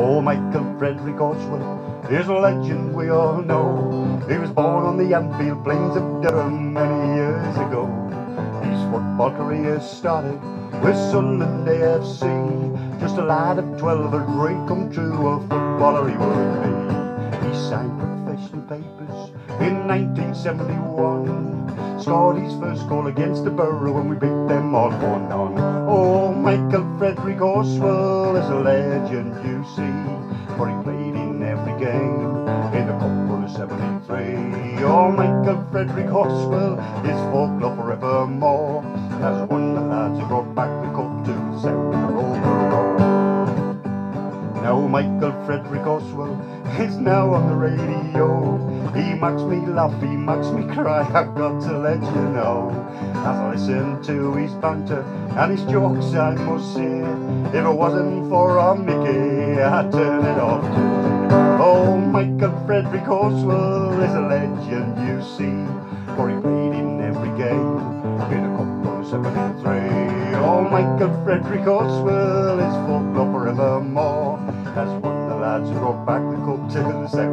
Oh, Michael Frederick Horswill is a legend we all know. He was born on the Annfield Plains of Durham many years ago. His football career started with Sunderland AFC. Just a lad of 12, a dream come true, a footballer he would be. He signed papers in 1971. Scored his first goal against the Borough when we beat them all 1 on. Oh, Michael Frederick Horswill is a legend, you see. For he played in every game in the Cup of 73. Oh, Michael Frederick Horswill is folklore forevermore. As one of the lads who brought back the cup Frederick Horswill is now on the radio. He makes me laugh, he makes me cry, I've got to let you know. As I listen to his banter and his jokes, I must say, if it wasn't for our Micky, I'd turn it off too. Oh, Michael Frederick Horswill is a legend, you see, for he played in every game in a cup of 73. Oh, Michael Frederick Horswill is folklore forevermore, as lads brought back the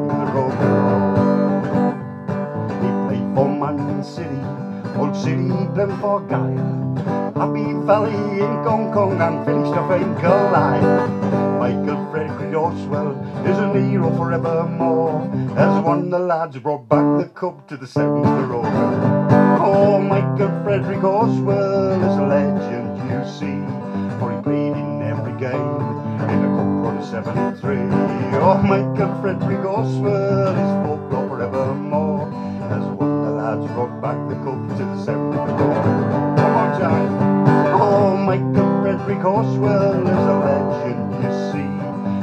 to the road. He played for Man City, Old City, Glenfarclire, Happy Valley in Hong Kong and finished off in Goliath. Michael Frederick Oswell is a hero forevermore, as one the lads brought back the cup to the the road. Oh, Michael Frederick Oswell is a legend, you see, for he played in every game in the Cup Run 73. Oh, Michael Frederick Horswill is folklore forevermore, as one of the lads brought back the cup to the south of the road. One more time. Oh, Michael Frederick Horswill is a legend, you see,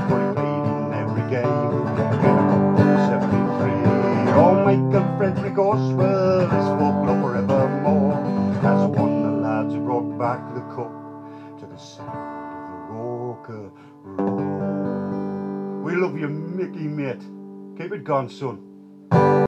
for he played in every game in the Cup Run 73. Oh, Michael Frederick Horswill is folklore forevermore, as one of the lads brought back the cup to the sound of the Roker Roar. We love you, Micky, mate. Keep it gone, son.